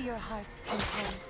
To your heart's content.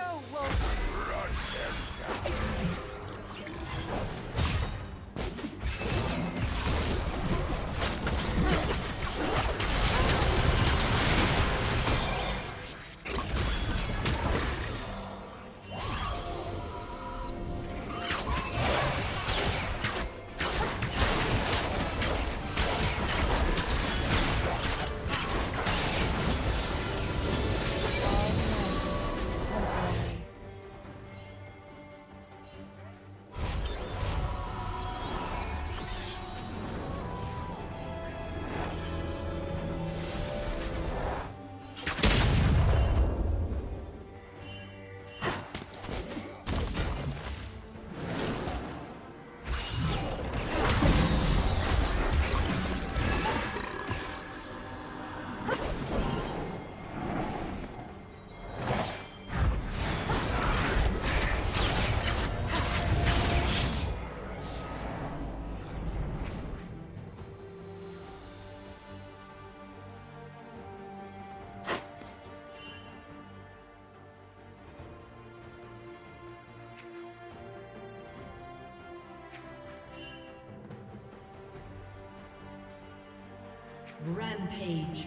Go, Wolf! Rampage.